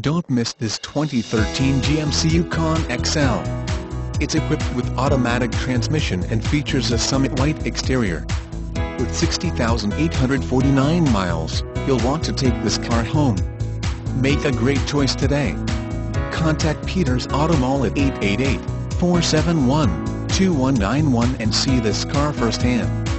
Don't miss this 2013 GMC Yukon XL. It's equipped with automatic transmission and features a Summit White exterior. With 60,849 miles, you'll want to take this car home. Make a great choice today. Contact Peters Auto Mall at 888-471-2191 and see this car firsthand.